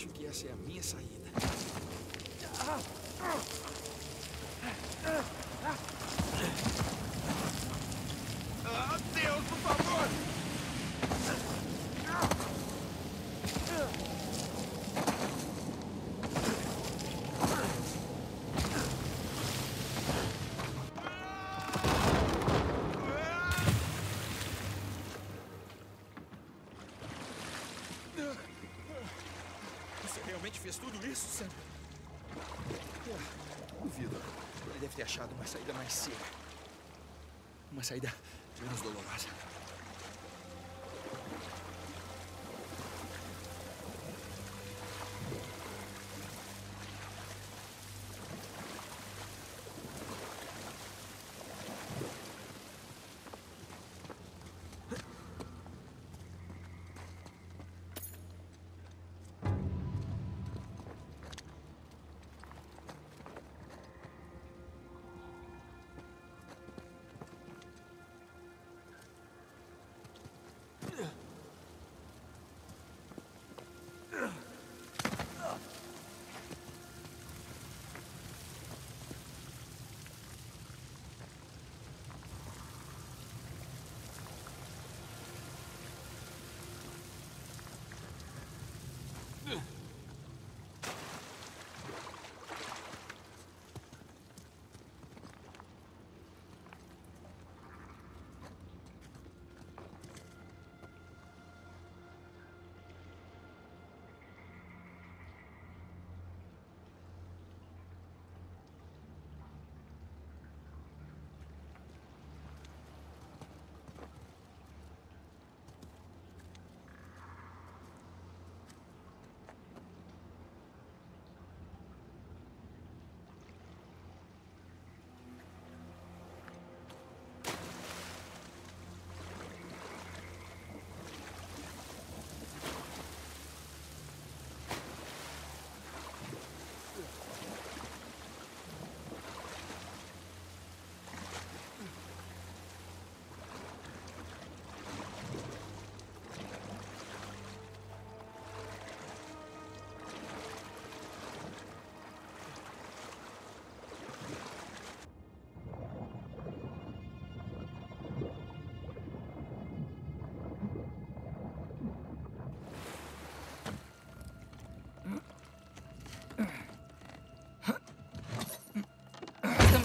Acho que essa é a minha saída. Ah, Realmente fez tudo isso, Sam? Ah, Duvido. Ele deve ter achado uma saída mais seca. Uma saída menos dolorosa.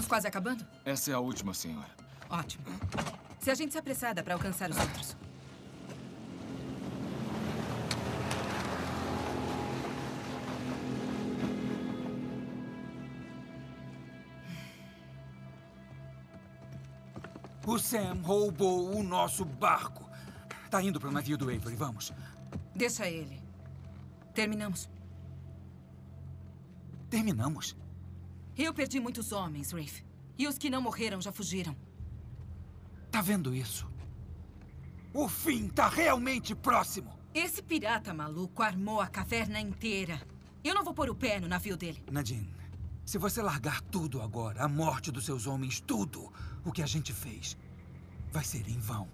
Estamos quase acabando? Essa é a última, senhora. Ótimo. Se a gente se apressar, dá para alcançar os outros. O Sam roubou o nosso barco. Tá indo pro navio do Avery, vamos. Deixa ele. Terminamos. Terminamos. Eu perdi muitos homens, Rafe. E os que não morreram já fugiram. Tá vendo isso? O fim tá realmente próximo. Esse pirata maluco armou a caverna inteira. Eu não vou pôr o pé no navio dele. Nadine, se você largar tudo agora, a morte dos seus homens, tudo o que a gente fez, vai ser em vão.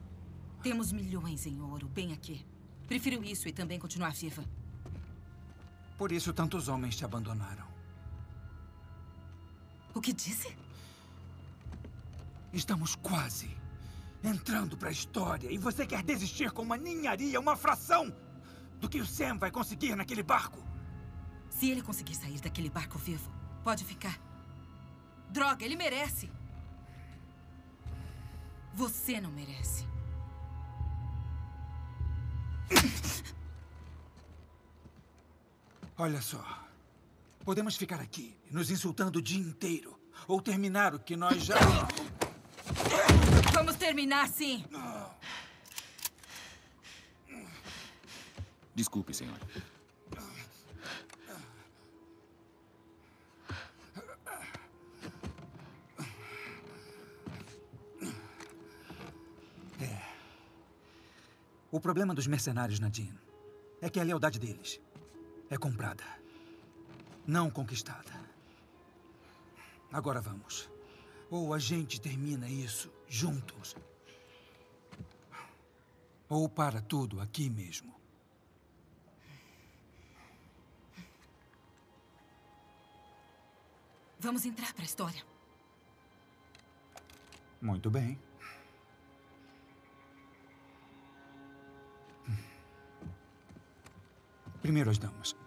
Temos milhões em ouro, bem aqui. Prefiro isso e também continuar viva. Por isso tantos homens te abandonaram. O que disse? Estamos quase entrando para a história e você quer desistir com uma ninharia, uma fração do que o Sam vai conseguir naquele barco. Se ele conseguir sair daquele barco vivo, pode ficar. Droga, ele merece. Você não merece. Olha só. Podemos ficar aqui, nos insultando o dia inteiro. Ou terminar o que nós já. Vamos terminar, sim. Desculpe, senhora. O problema dos mercenários, Nadine, é que a lealdade deles é comprada, não conquistada. Agora vamos. Ou a gente termina isso juntos. Ou para tudo aqui mesmo. Vamos entrar para a história. Muito bem. Primeiro as damas.